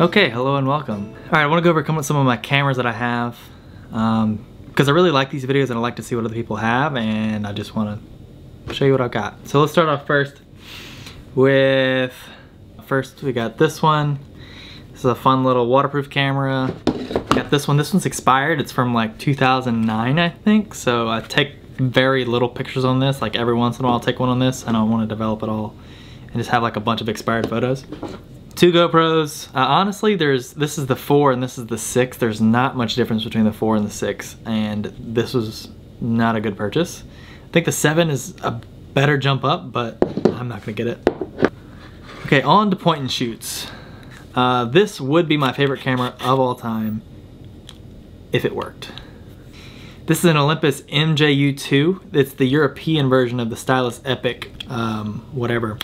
Okay, hello and welcome. All right, I wanna go over some of my cameras that I have um, because I really like these videos and I like to see what other people have and I just wanna show you what I've got. So let's start off first with, first we got this one. This is a fun little waterproof camera. Got this one, this one's expired. It's from like 2009, I think. So I take very little pictures on this. Like every once in a while I'll take one on this and I wanna develop it all and just have like a bunch of expired photos two GoPros. Uh, honestly, there's this is the four and this is the six. There's not much difference between the four and the six, and this was not a good purchase. I think the seven is a better jump up, but I'm not gonna get it. Okay, on to point and shoots. Uh, this would be my favorite camera of all time if it worked. This is an Olympus MJU2. It's the European version of the Stylus Epic, um, whatever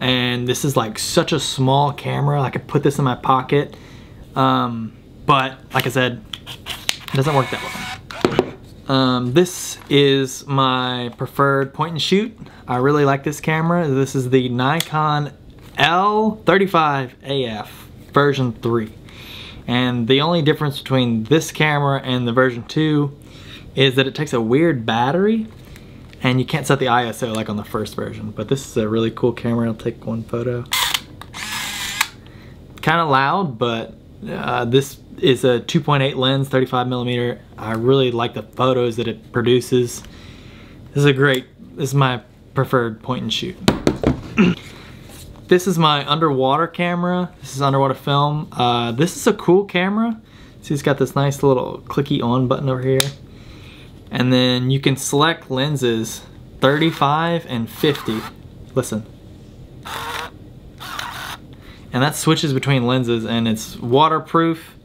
and this is like such a small camera I could put this in my pocket. Um, but like I said it doesn't work that well. Um, this is my preferred point and shoot. I really like this camera. This is the Nikon L35AF version 3 and the only difference between this camera and the version 2 is that it takes a weird battery and you can't set the ISO like on the first version, but this is a really cool camera. I'll take one photo. Kind of loud, but uh, this is a 2.8 lens, 35 millimeter. I really like the photos that it produces. This is a great, this is my preferred point and shoot. this is my underwater camera. This is underwater film. Uh, this is a cool camera. See, it's got this nice little clicky on button over here. And then you can select lenses 35 and 50. Listen. And that switches between lenses and it's waterproof.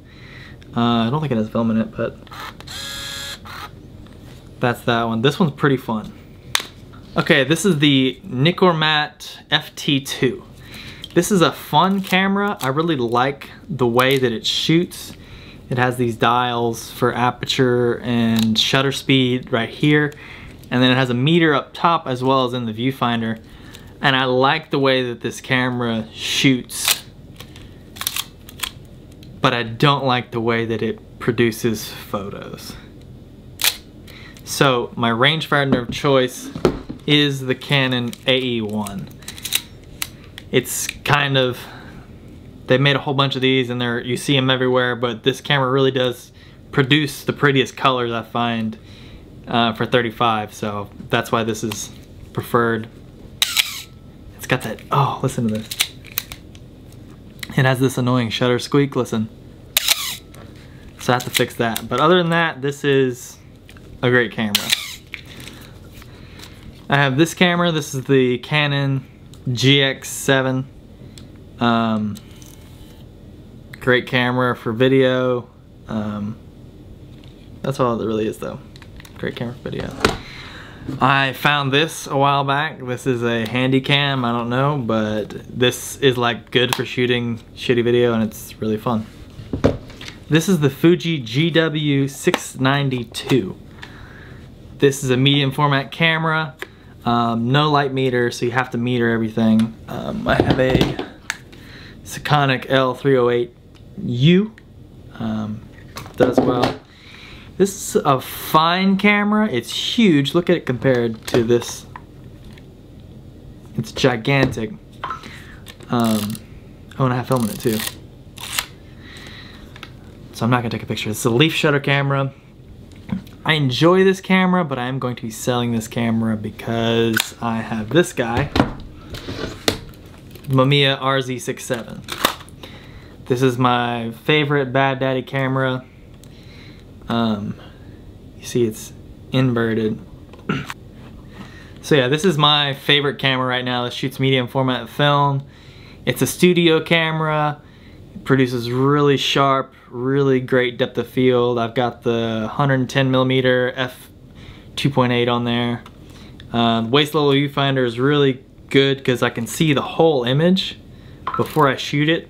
Uh, I don't think it has film in it, but that's that one. This one's pretty fun. Okay, this is the Nikkormat FT2. This is a fun camera. I really like the way that it shoots. It has these dials for aperture and shutter speed right here. And then it has a meter up top as well as in the viewfinder. And I like the way that this camera shoots. But I don't like the way that it produces photos. So my rangefinder of choice is the Canon AE1. It's kind of they made a whole bunch of these and they're you see them everywhere, but this camera really does produce the prettiest colors I find uh, for 35, so that's why this is preferred. It's got that, oh, listen to this. It has this annoying shutter squeak, listen. So I have to fix that. But other than that, this is a great camera. I have this camera, this is the Canon GX7. Um, Great camera for video. Um, that's all it really is though. Great camera for video. I found this a while back. This is a handy cam, I don't know, but this is like good for shooting shitty video and it's really fun. This is the Fuji GW692. This is a medium format camera, um, no light meter, so you have to meter everything. Um, I have a Sekonic L308 U um, does well. This is a fine camera. It's huge. Look at it compared to this. It's gigantic. Um, oh, and I have film in it too. So I'm not gonna take a picture. It's a leaf shutter camera. I enjoy this camera, but I am going to be selling this camera because I have this guy, Mamiya RZ67. This is my favorite Bad Daddy camera. Um, you see it's inverted. so yeah, this is my favorite camera right now that shoots medium format film. It's a studio camera. It produces really sharp, really great depth of field. I've got the 110 millimeter f 2.8 on there. Uh, waist level viewfinder is really good because I can see the whole image before I shoot it.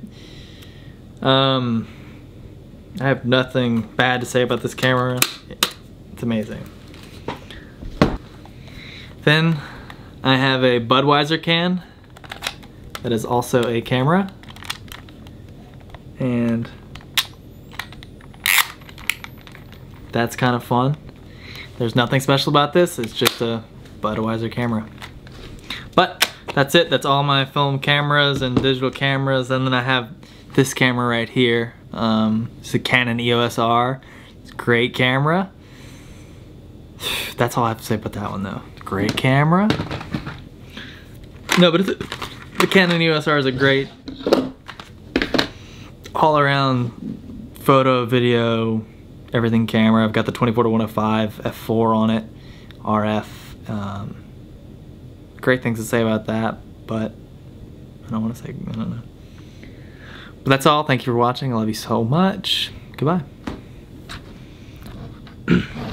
Um, I have nothing bad to say about this camera. It's amazing. Then I have a Budweiser can that is also a camera. And that's kind of fun. There's nothing special about this, it's just a Budweiser camera. But that's it, that's all my film cameras and digital cameras. And then I have this camera right here. Um, it's a Canon EOS R. It's a great camera. That's all I have to say about that one though. Great camera. No, but the Canon EOS R is a great all around photo, video, everything camera. I've got the 24 to 105 f4 on it, RF. Um, great things to say about that, but I don't want to say, I don't know. But that's all. Thank you for watching. I love you so much. Goodbye.